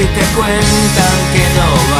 si te cuentan que no va.